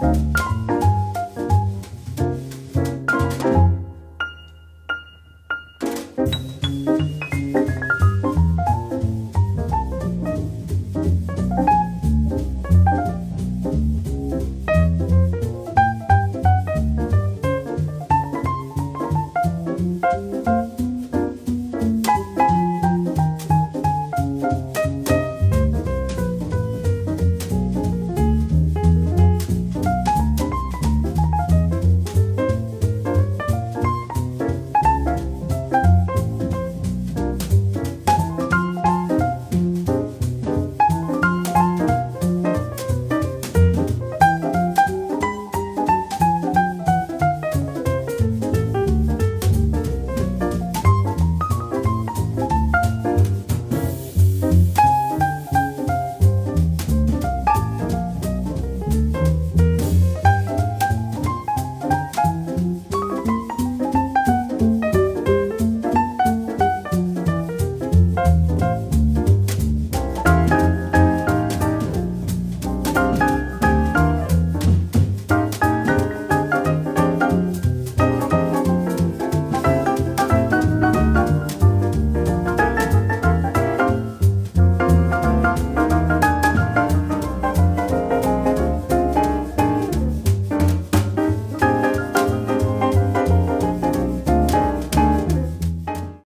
Bye.